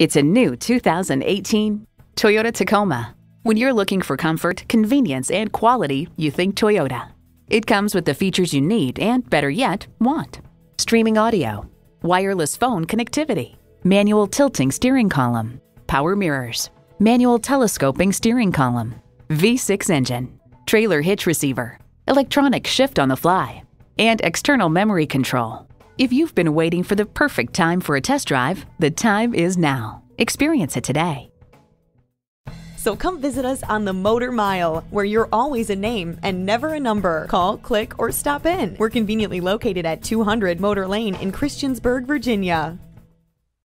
It's a new 2018 Toyota Tacoma. When you're looking for comfort, convenience, and quality, you think Toyota. It comes with the features you need and, better yet, want. Streaming audio, wireless phone connectivity, manual tilting steering column, power mirrors, manual telescoping steering column, V6 engine, trailer hitch receiver, electronic shift on the fly, and external memory control. If you've been waiting for the perfect time for a test drive, the time is now. Experience it today. So come visit us on the Motor Mile, where you're always a name and never a number. Call, click, or stop in. We're conveniently located at 200 Motor Lane in Christiansburg, Virginia.